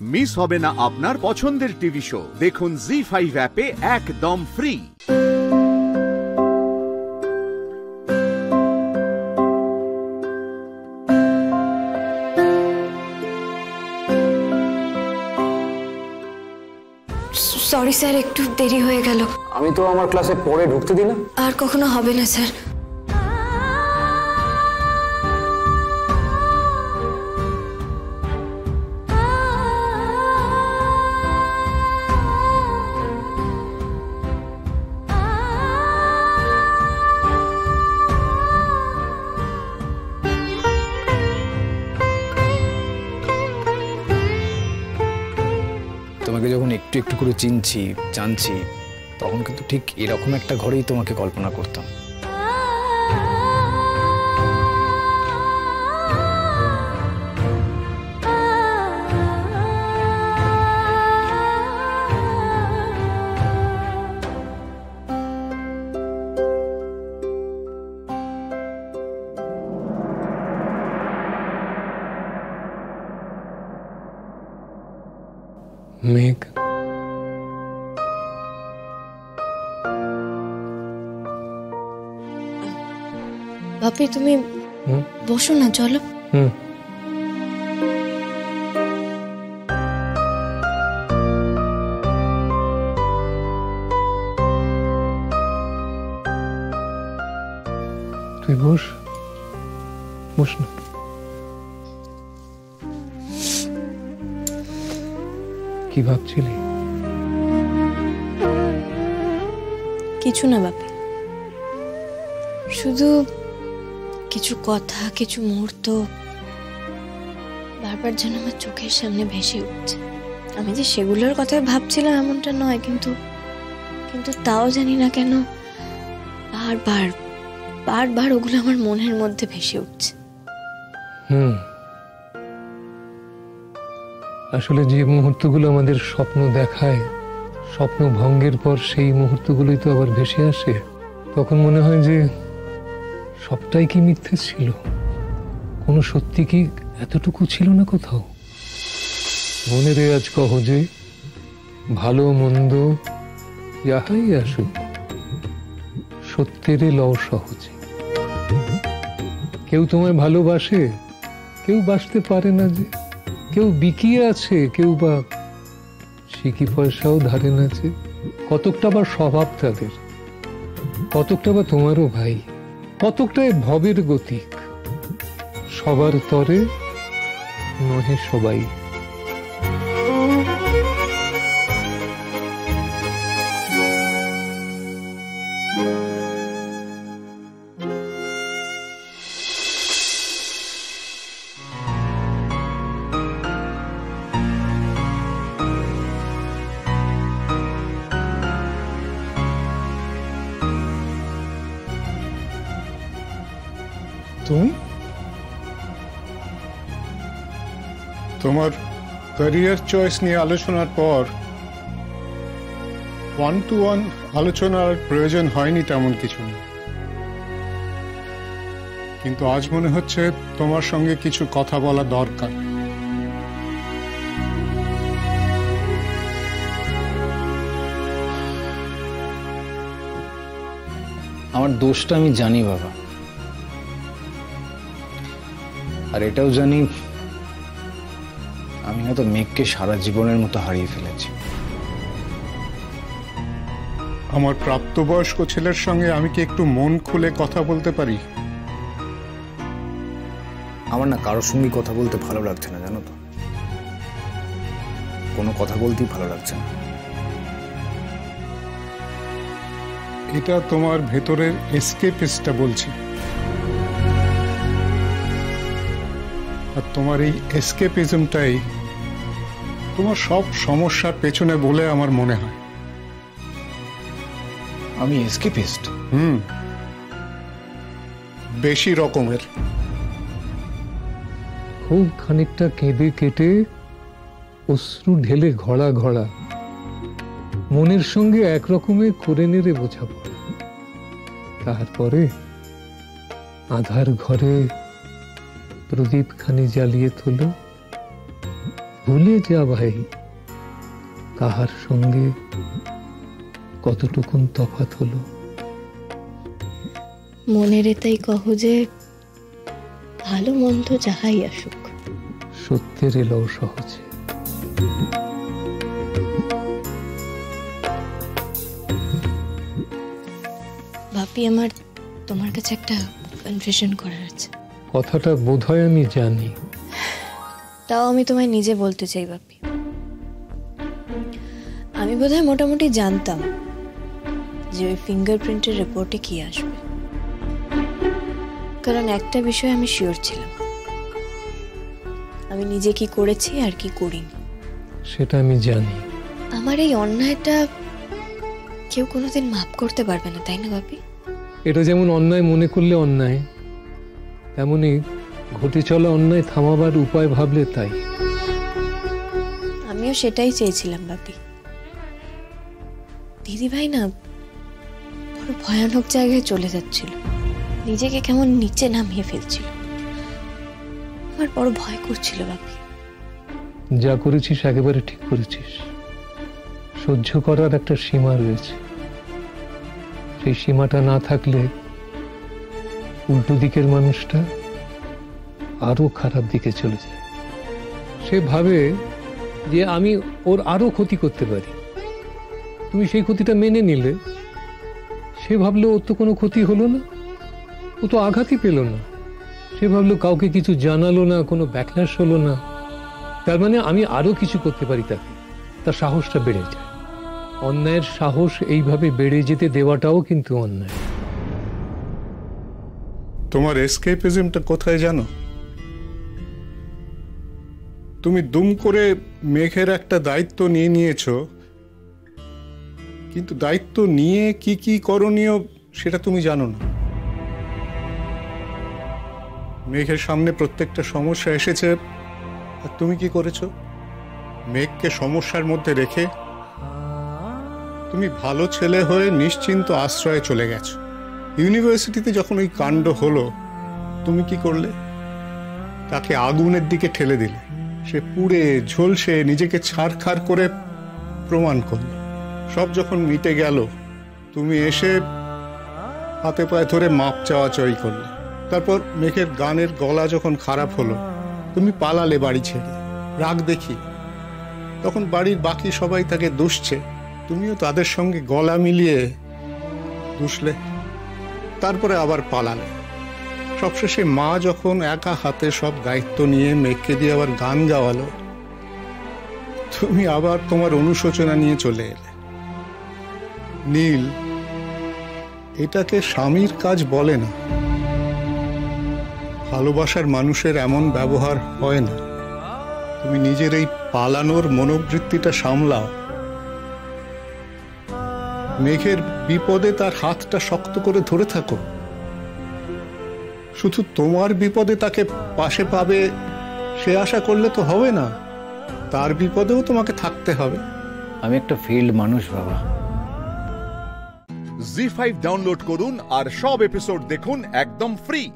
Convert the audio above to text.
Miss হবে না আপনার পছন্দের টিভি শো। দেখুন জি ফাইভ অ্যাপে একদম ফ্রি সরি স্যার একটু দেরি হয়ে গেল। আমি তো আমার ক্লাসে পরে ঢুকতে দিলাম আর কখনো হবে না স্যার একটু করে চিনছি জানছি তখন কিন্তু ঠিক এরকম একটা ঘরেই তোমাকে কল্পনা করতাম। বাপি তুমি? বসো না চলো। হুম। তুই বস। বস না। কি ভাবছিলি? কিছু না বাপি। শুধু কিছু কথা, কিছু মুহূর্ত বারবার যেন আমার চোখের সামনে ভেসে উঠছে। আমি যে সেগুলোর কথাই ভাবছিলাম এমনটা নয়, কিন্তু কিন্তু তাও জানি না কেন বারবার বারবার ওগুলো আমার মনের মধ্যে ভেসে উঠছে। হুম। আসলে যে মুহূর্তগুলো আমাদের স্বপ্ন দেখায়, স্বপ্ন ভঙ্গের পর সেই মুহূর্তগুলোই তো আবার ভেসে আসে। তখন মনে হয় যে সবটাই কি মিথ্যে ছিল? কোনো সত্যি কি এতটুকু ছিল না কোথাও? মনে রে আজ কহ যে, ভালো মন্দ যাহাই আসুক। সত্যেরে লও সহজে। কেউ তোমায় ভালোবাসে, কেউ বাসতে পারে না যে। কেউ বিকিয়ে আছে, কেউ বা সিকি পয়সাও ধারে না যে। কতকটা বা স্বভাব তাদের, কতকটা বা তোমারও ভাই। কতকটা এ ভবের গতিক সবার তরে নহে সবাই। তুমি তোমার ক্যারিয়ার চয়েস নিয়ে আলোচনার পর ওয়ান টু ওয়ান আলোচনার প্রয়োজন হয়নি তেমন কিছু নেই কিন্তু আজ মনে হচ্ছে তোমার সঙ্গে কিছু কথা বলা দরকার। আমার দোষটা আমি জানি বাবা। আর এটাও জানি আমি হয়তো মেঘকে সারা জীবনের মতো হারিয়ে ফেলেছি। আমার প্রাপ্তবয়স্ক ছেলের সঙ্গে আমি কি একটু মন খুলে কথা বলতে পারি? আমার না কারোর সঙ্গে কথা বলতে ভালো লাগছে না জানো তো। কোনো কথা বলতেই ভালো লাগছে না। এটা তোমার ভেতরের এসকেপিসটা বলছে। আর তোমার এই এসকেপিজমটাই তোমার সব সমস্যার পেছনে বলে আমার মনে হয়। আমি এসকেপিস্ট হুম। বেশি রকমের। খুব খানিকটা কেঁদে কেটে অশ্রু ঢেলে ঘড়া ঘড়া মনের সঙ্গে এক রকমের করে নেড়ে বোঝাপড়া তারপরে আধার ঘরে প্রদীপ খানি জ্বালিয়ে তোলো ভুলে যা ভাই কাহার সঙ্গে কতটুকুন তফাত হলো। মনের তাই কহ যে ভালো মন্দ যাহাই আসুক। সত্যের এলাও সহজে। ভাবি আমার তোমার কাছে একটা কনফেশন করার আছে। কথাটা বোধহয় আমি জানি। তাও আমি তোমায় নিজে বলতে চাই বাপি আমি বোধহয় মোটামুটি জানতাম যে ওই ফিঙ্গারপ্রিন্টের রিপোর্টে কি আসবে। কারণ একটা বিষয় আমি শিওর ছিলাম। আমি নিজে কি করেছি আর কি করিনি। সেটা আমি জানি। আমার এই অন্যায়টা কেউ কোনোদিন মাফ করতে পারবে না তাই না বাপি এটা যেমন অন্যায় মনে করলে অন্যায় তেমনি ঘটে চলা অন্যায় থামাবার উপায় ভাবলে তাই। আমিও সেটাই চেয়েছিলাম বাপি। দিদি ভাই না বড় ভয়ানক জায়গায় চলে যাচ্ছিল। নিজেকে কেমন নিচে নামিয়ে ফেলছিল। আমার বড় ভয় করছিল বাপি। যা করেছিস একেবারে ঠিক করেছিস। সহ্য করার একটা সীমা রয়েছে। সেই সীমাটা না থাকলে উল্টো দিকের মানুষটা আরও খারাপ দিকে চলে যায়। সে ভাবে যে আমি ওর আরও ক্ষতি করতে পারি। তুমি সেই ক্ষতিটা মেনে নিলে। সে ভাবলো, ওর তো কোনো ক্ষতি হলো না। ও তো আঘাতই পেল না। সে ভাবলো, কাউকে কিছু জানালো না, কোনো ব্যাকলাস হলো না। তার মানে আমি আরও কিছু করতে পারি তাকে। তার সাহসটা বেড়ে যায়। অন্যায়ের সাহস এইভাবে বেড়ে যেতে দেওয়াটাও কিন্তু অন্যায়। তোমার এসকেপিজমটা কোথায় জানো? তুমি দুম করে মেঘের একটা দায়িত্ব নিয়ে নিয়েছো। কিন্তু দায়িত্ব নিয়ে কি কি করণীয় সেটা তুমি জানো না। মেঘের সামনে প্রত্যেকটা সমস্যা এসেছে। আর তুমি কি করেছ? মেঘকে সমস্যার মধ্যে রেখে তুমি ভালো ছেলে হয়ে নিশ্চিন্ত আশ্রয়ে চলে গেছো। ইউনিভার্সিটিতে যখন ওই কাণ্ড হলো, তুমি কি করলে? তাকে আগুনের দিকে ঠেলে দিলে। সে পুড়ে, ঝলসে, নিজেকে ছাড়খাড় করে প্রমাণ করল। সব যখন মিটে গেল, তুমি এসে হাতে পায়ে ধরে মাপ চাওয়া করলে। তারপর মেঘের গানের গলা যখন খারাপ হলো, তুমি পালালে বাড়ি ছেড়ে। রাগ দেখি, তখন বাড়ির বাকি সবাই তাকে দুষছে। তুমিও তাদের সঙ্গে গলা মিলিয়ে দুষলে। তারপরে আবার পালালে। সবশেষে মা যখন একা হাতে সব দায়িত্ব নিয়ে মেঘকে দিয়ে আবার গান গাওয়ালো, তুমি আবার তোমার অনুশোচনা নিয়ে চলে এলে। নীল, এটাকে স্বামীর কাজ বলে না। ভালোবাসার মানুষের এমন ব্যবহার হয় না। তুমি নিজের এই পালানোর মনোবৃত্তিটা সামলাও। মেঘের বিপদে তার হাতটা শক্ত করে ধরে থাকো। শুধু তোমার বিপদে তাকে পাশে পাবে সে আশা করলে তো হবে না। তার বিপদেও তোমাকে থাকতে হবে। আমি একটা ফিল্ড মানুষ বাবা। জি ফাইভ ডাউনলোড করুন আর সব এপিসোড দেখুন একদম ফ্রি।